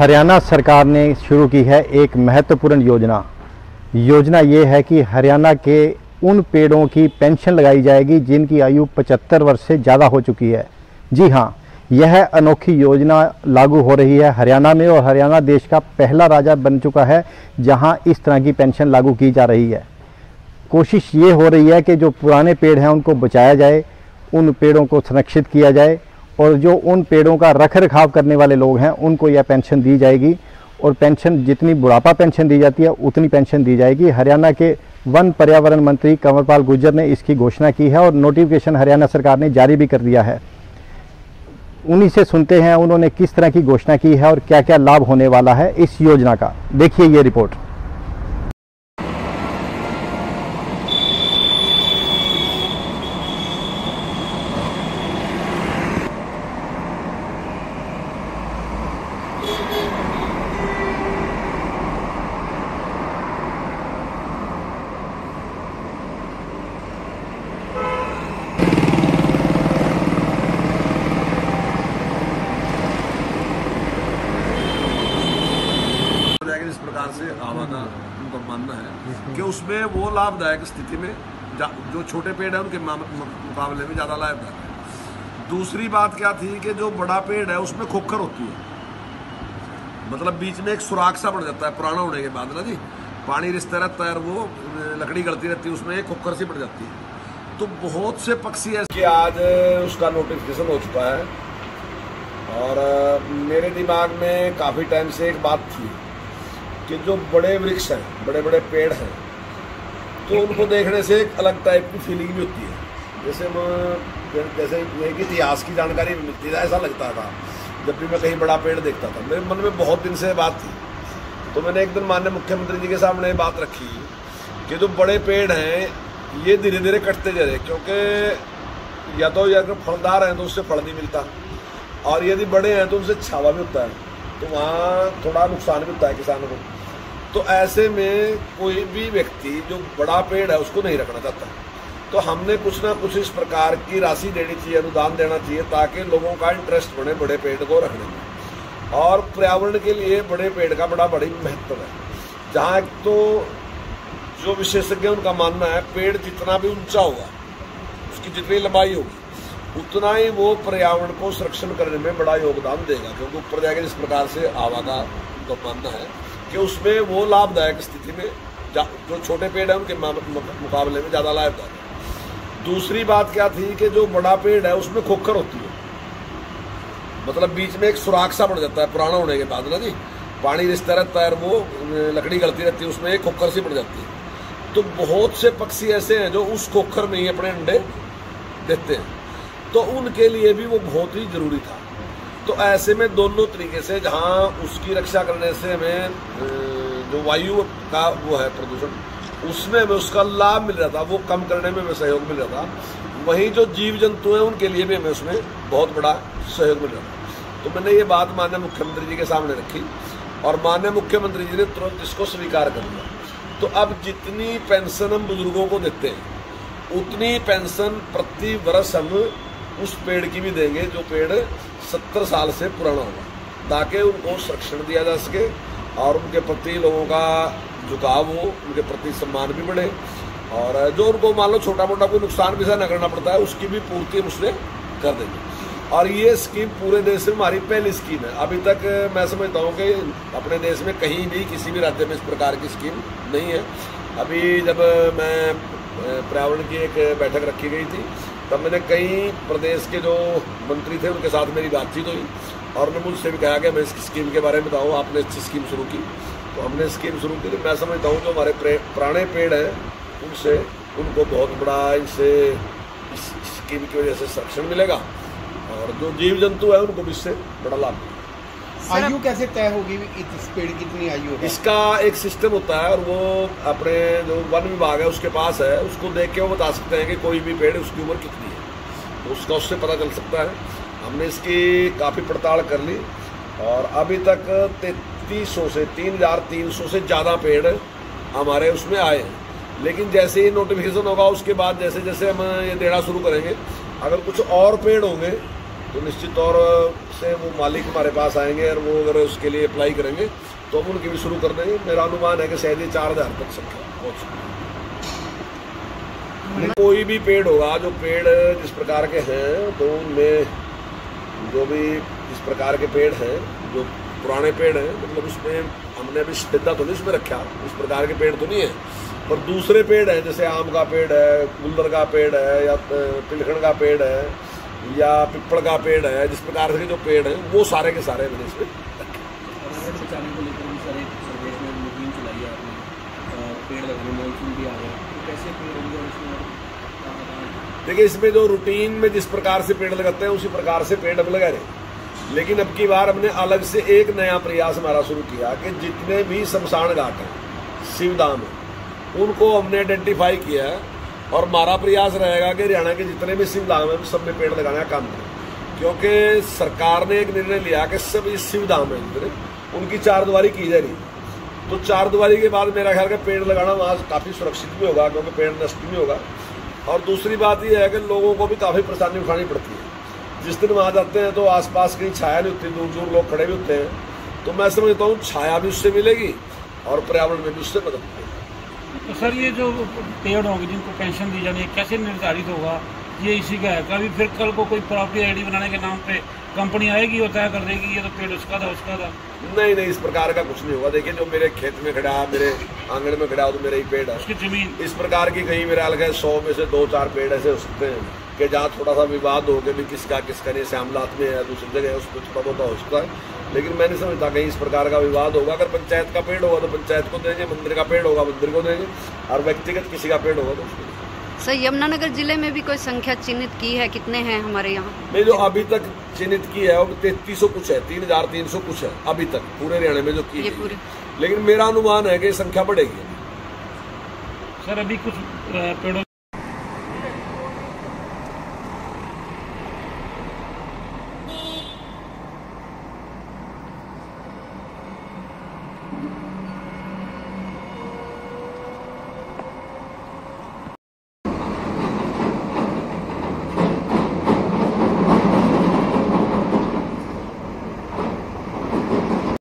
हरियाणा सरकार ने शुरू की है एक महत्वपूर्ण योजना। योजना ये है कि हरियाणा के उन पेड़ों की पेंशन लगाई जाएगी जिनकी आयु 75 वर्ष से ज़्यादा हो चुकी है। जी हाँ यह अनोखी योजना लागू हो रही है हरियाणा में और हरियाणा देश का पहला राज्य बन चुका है जहाँ इस तरह की पेंशन लागू की जा रही है। कोशिश ये हो रही है कि जो पुराने पेड़ हैं उनको बचाया जाए, उन पेड़ों को संरक्षित किया जाए और जो उन पेड़ों का रख रखाव करने वाले लोग हैं, उनको यह पेंशन दी जाएगी। और पेंशन, जितनी बुढ़ापा पेंशन दी जाती है, उतनी पेंशन दी जाएगी। हरियाणा के वन पर्यावरण मंत्री कंवरपाल गुर्जर ने इसकी घोषणा की है और नोटिफिकेशन हरियाणा सरकार ने जारी भी कर दिया है। उन्हीं से सुनते हैं, उन्होंने किस तरह की घोषणा की है और क्या क्या लाभ होने वाला है इस योजना का। देखिए ये रिपोर्ट। जाएगा से आवादा उनका मानना है कि उसमें वो लाभदायक स्थिति में जो छोटे पेड़ है उनके मुकाबले में ज़्यादा लाभदायक है। दूसरी बात क्या थी कि जो बड़ा पेड़ है उसमें खोखर होती है। मतलब बीच में एक सुराख सा पड़ जाता है पुराना होने के बाद ना जी। पानी रिश्ता रहता है और वो लकड़ी गलती रहती है उसमें एक खोखर सी पड़ जाती है। तो बहुत से पक्षी ऐसे कि आज उसका नोटिफिकेशन हो चुका है। और मेरे दिमाग में काफ़ी टाइम से एक बात थी। कि जो बड़े वृक्ष हैं बड़े बड़े पेड़ हैं तो उनको देखने से एक अलग टाइप की फीलिंग भी होती है। जैसे मैं, जैसे ये कि इतिहास की जानकारी भी मिलती है, ऐसा लगता था, जब भी मैं कहीं बड़ा पेड़ देखता था। मेरे मन में बहुत दिन से बात थी। तो मैंने एक दिन माननीय मुख्यमंत्री जी के सामने बात रखी कि जो बड़े पेड़ हैं, ये धीरे धीरे कटते जा रहे क्योंकि या तो अगर फलदार हैं तो उससे फल नहीं मिलता। और यदि बड़े हैं तो उनसे छावा भी होता है। तो वहाँ थोड़ा नुकसान भी होता है किसानों को। तो ऐसे में कोई भी व्यक्ति जो बड़ा पेड़ है, उसको नहीं रखना चाहता। तो हमने कुछ ना कुछ इस प्रकार की राशि देनी चाहिए, अनुदान देना चाहिए, ताकि लोगों का इंटरेस्ट बने बड़े पेड़ को रखने में। और पर्यावरण के लिए बड़े पेड़ का बड़ा बड़ी महत्व है। जहाँ तो जो विशेषज्ञ उनका मानना है, पेड़ जितना भी ऊँचा होगा, उसकी जितनी लंबाई होगी, उतना ही वो पर्यावरण को संरक्षण करने में बड़ा योगदान देगा, क्योंकि ऊपर जाके जिस प्रकार से का उनका मानना है। कि उसमें वो लाभदायक स्थिति में जो छोटे पेड़ हैं उनके मुकाबले में ज़्यादा लाभदायक दूसरी बात क्या थी कि जो बड़ा पेड़ है, उसमें खोखर होती है। मतलब बीच में एक सुराख सा पड़ जाता है, पुराना होने के बाद, ना जी? पानी रिश्ता रहता है वो लकड़ी गलती रहती है, उसमें एक खोखर सी पड़ जाती है। तो बहुत से पक्षी ऐसे हैं जो उस खोखर में ही अपने अंडे देते हैं। तो उनके लिए भी वो बहुत ही ज़रूरी था। तो ऐसे में दोनों तरीके से जहाँ उसकी रक्षा करने से हमें जो वायु का वो है प्रदूषण, उसमें हमें उसका लाभ मिल रहा था, वो कम करने में हमें सहयोग मिल रहा था। वहीं जो जीव जंतु हैं, उनके लिए भी हमें उसमें बहुत बड़ा सहयोग मिल रहा था। तो मैंने ये बात माननीय मुख्यमंत्री जी के सामने रखी और माननीय मुख्यमंत्री जी ने तुरंत इसको स्वीकार कर लिया। तो अब जितनी पेंशन हम बुज़ुर्गों को देते हैं, उतनी पेंशन प्रति वर्ष हम उस पेड़ की भी देंगे जो पेड़ सत्तर साल से पुराना होगा, ताकि उनको संरक्षण दिया जा सके और उनके प्रति लोगों का झुकाव हो, उनके प्रति सम्मान भी बढ़े। और जो उनको मान लो छोटा मोटा कोई नुकसान भी सहन करना पड़ता है, उसकी भी पूर्ति हम उसमें कर देंगे। और ये स्कीम पूरे देश में हमारी पहली स्कीम है। अभी तक मैं समझता हूँ कि अपने देश में कहीं भी किसी भी राज्य में इस प्रकार की स्कीम नहीं है। अभी जब मैं पर्यावरण की एक बैठक रखी गई थी तब मैंने कई प्रदेश के जो मंत्री थे, उनके साथ मेरी बातचीत हुई और उन्होंने मुझसे भी कहा कि मैं इस स्कीम के बारे में बताऊँ। आपने अच्छी स्कीम शुरू की। तो हमने स्कीम शुरू की तो मैं समझता हूँ जो हमारे पुराने पेड़ हैं, उनसे, उनको बहुत बड़ा इससे इस स्कीम की वजह से संरक्षण मिलेगा और जो जीव जंतु है, उनको भी इससे बड़ा लाभ मिलेगा। आयु कैसे तय होगी इस पेड़ की कितनी आयु होगी इसका एक सिस्टम होता है और वो अपने जो वन विभाग है उसके पास है उसको देख के वो बता सकते हैं कि कोई भी पेड़ उसकी उम्र कितनी है। तो उसका उससे पता चल सकता है। हमने इसकी काफ़ी पड़ताल कर ली और अभी तक तैतीस सौ से तीन हज़ार तीन सौ से ज़्यादा पेड़ हमारे उसमें आए हैं। लेकिन जैसे ही नोटिफिकेशन होगा उसके बाद जैसे जैसे हम ये देना शुरू करेंगे अगर कुछ और पेड़ होंगे तो निश्चित तौर से वो मालिक हमारे पास आएँगे और वो अगर उसके लिए अप्लाई करेंगे तो हम उनकी भी शुरू कर देंगे। मेरा अनुमान है कि शायद ये चार हज़ार तक संख्या पहुँच सकती कोई भी पेड़ होगा जो पेड़ जिस प्रकार के हैं तो उनमें जो भी इस प्रकार के पेड़ हैं जो पुराने पेड़ हैं मतलब उसमें हमने अभी सिद्धा तो नहीं इसमें रखा इस प्रकार के पेड़ तो नहीं है। पर दूसरे पेड़ हैं जैसे आम का पेड़ है गुल्लर का पेड़ है या पिलखण का पेड़ है या पिपड़ का पेड़ है जिस प्रकार के जो पेड़ हैं वो सारे के सारे मैंने इसमें है तो देखिए इसमें जो रूटीन में जिस प्रकार से पेड़ लगाते हैं उसी प्रकार से पेड़ अब लगा रहे। लेकिन अब की बार हमने अलग से एक नया प्रयास हमारा शुरू किया कि जितने भी शमशान घाट हैं शिवधाम हैं उनको हमने आइडेंटिफाई किया है और हमारा प्रयास रहेगा कि हरियाणा के जितने भी शिवधाम हैं, उन सब में पेड़ लगाने का काम करें क्योंकि सरकार ने एक निर्णय लिया कि सब सभी शिवधाम हैं जितने, उनकी चार दुआरी की जा रही तो चार दुआरी के बाद मेरा ख्याल का पेड़ लगाना वहाँ काफ़ी सुरक्षित भी होगा, क्योंकि पेड़ नष्ट भी होगा। और दूसरी बात यह है कि लोगों को भी काफ़ी परेशानी उठानी पड़ती है। जिस दिन वहाँ जाते हैं तो आसपास कहीं छाया नहीं होती दूर दूर लोग खड़े भी होते हैं। तो मैं समझता हूँ छाया भी उससे मिलेगी और पर्यावरण में भी उससे मदद मिलेगी। तो सर ये जो पेड़ होंगे जिनको पेंशन दी जानी है कैसे निर्धारित होगा? ये इसी का है। कभी फिर कल को कोई प्रॉपर्टी आईडी बनाने के नाम पे कंपनी आएगी और तय कर देगी ये तो पेड़ उसका था उसका था। नहीं नहीं इस प्रकार का कुछ नहीं होगा। देखिए जो मेरे खेत में खड़ा है मेरे आँगन में खड़ा हो तो मेरा ही पेड़ है। उसकी ज़मीन। इस प्रकार की कहीं मेरा अलग है सौ में से दो चार पेड़ ऐसे हो सकते हैं कि जहाँ थोड़ा सा विवाद हो कि भी किसका किसका नहीं श्यामलात में है दूसरी जगह है उस पर थोड़ा बहुत हो सकता है लेकिन मैं नहीं समझता कहीं इस प्रकार का विवाद होगा। अगर पंचायत का पेड़ होगा तो पंचायत को देंगे मंदिर का पेड़ होगा मंदिर को देंगे और व्यक्तिगत किसी का पेड़ होगा तो उसको सर यमुनानगर ज़िले में भी कोई संख्या चिन्हित की है? कितने हैं हमारे यहाँ? नहीं जो अभी तक चिन्हित की है वो तैतीस सौ कुछ है तीन हज़ार तीन सौ कुछ है अभी तक पूरे हरियाणा में जो की है। लेकिन मेरा अनुमान है कि संख्या बढ़ेगी। सर अभी कुछ पेड़ों